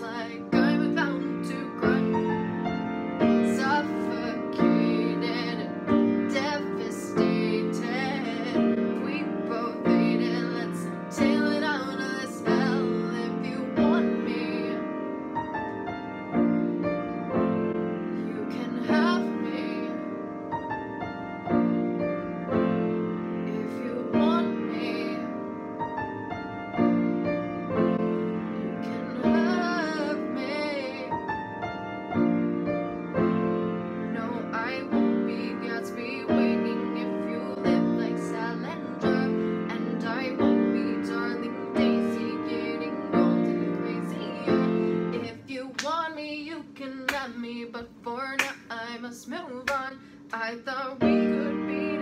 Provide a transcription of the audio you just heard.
like you can love me, but for now I must move on. I thought we could be